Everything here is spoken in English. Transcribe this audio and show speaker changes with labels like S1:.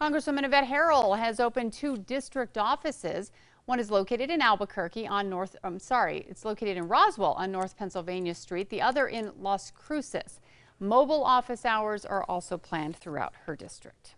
S1: Congresswoman Yvette Herrell has opened two district offices. One is located in Albuquerque on North, I'm sorry, it's located in Roswell on North Pennsylvania Street, the other in Las Cruces. Mobile office hours are also planned throughout her district.